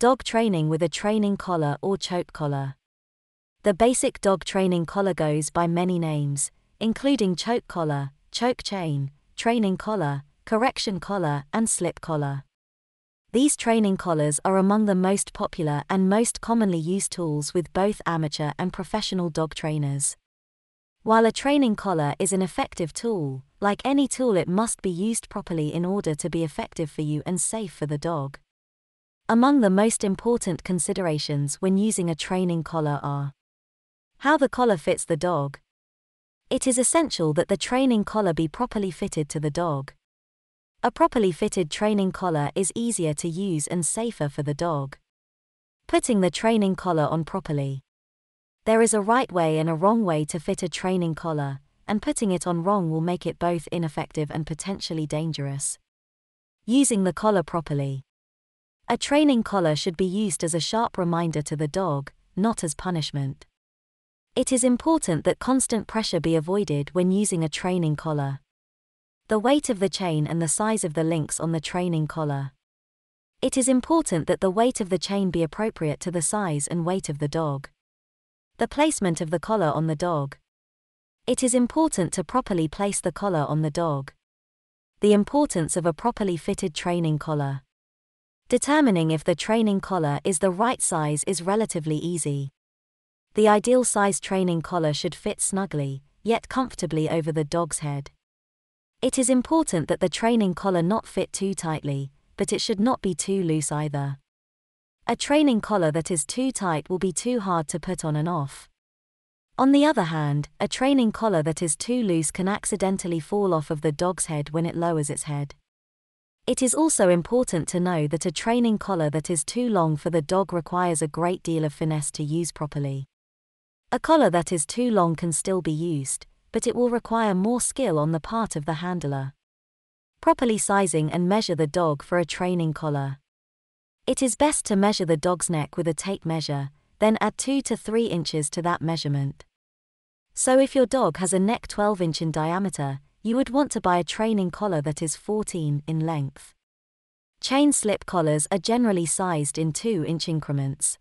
Dog training with a training collar or choke collar. The basic dog training collar goes by many names, including choke collar, choke chain, training collar, correction collar, and slip collar. These training collars are among the most popular and most commonly used tools with both amateur and professional dog trainers. While a training collar is an effective tool, like any tool, it must be used properly in order to be effective for you and safe for the dog. Among the most important considerations when using a training collar are how the collar fits the dog. It is essential that the training collar be properly fitted to the dog. A properly fitted training collar is easier to use and safer for the dog. Putting the training collar on properly. There is a right way and a wrong way to fit a training collar, and putting it on wrong will make it both ineffective and potentially dangerous. Using the collar properly. A training collar should be used as a sharp reminder to the dog, not as punishment. It is important that constant pressure be avoided when using a training collar the weight of the chain and the size of the links on the training collar. It is important that the weight of the chain be appropriate to the size and weight of the dog. The placement of the collar on the dog. It is important to properly place the collar on the dog. The importance of a properly fitted training collar. Determining if the training collar is the right size is relatively easy. The ideal size training collar should fit snugly, yet comfortably over the dog's head. It is important that the training collar not fit too tightly, but it should not be too loose either. A training collar that is too tight will be too hard to put on and off. On the other hand, a training collar that is too loose can accidentally fall off of the dog's head when it lowers its head. It is also important to know that a training collar that is too long for the dog requires a great deal of finesse to use properly. A collar that is too long can still be used, but it will require more skill on the part of the handler. Properly sizing and measure the dog for a training collar. It is best to measure the dog's neck with a tape measure, then add 2 to 3 inches to that measurement. So if your dog has a neck 12 inch in diameter, you would want to buy a training collar that is 14 in length. Chain slip collars are generally sized in 2 inch increments.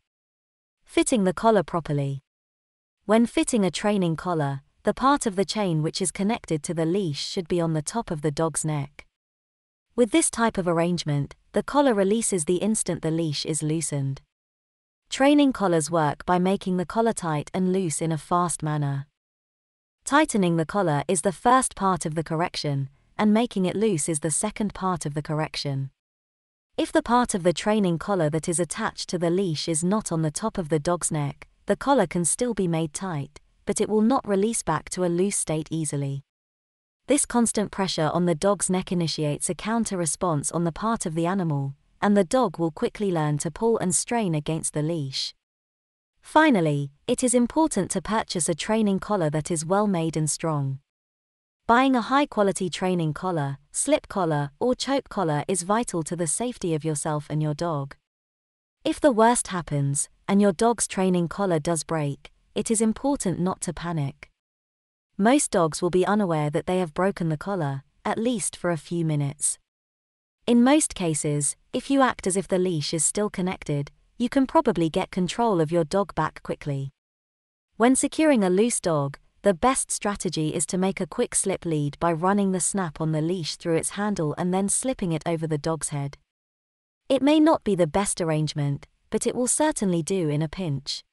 Fitting the collar properly. When fitting a training collar, the part of the chain which is connected to the leash should be on the top of the dog's neck. With this type of arrangement, the collar releases the instant the leash is loosened. Training collars work by making the collar tight and loose in a fast manner. Tightening the collar is the first part of the correction, and making it loose is the second part of the correction. If the part of the training collar that is attached to the leash is not on the top of the dog's neck, the collar can still be made tight, but it will not release back to a loose state easily. This constant pressure on the dog's neck initiates a counter response on the part of the animal, and the dog will quickly learn to pull and strain against the leash. Finally, it is important to purchase a training collar that is well made and strong. Buying a high quality training collar, slip collar, or choke collar is vital to the safety of yourself and your dog. If the worst happens, and your dog's training collar does break, it is important not to panic. Most dogs will be unaware that they have broken the collar, at least for a few minutes. In most cases, if you act as if the leash is still connected, you can probably get control of your dog back quickly. When securing a loose dog, the best strategy is to make a quick slip lead by running the snap on the leash through its handle and then slipping it over the dog's head. It may not be the best arrangement, but it will certainly do in a pinch.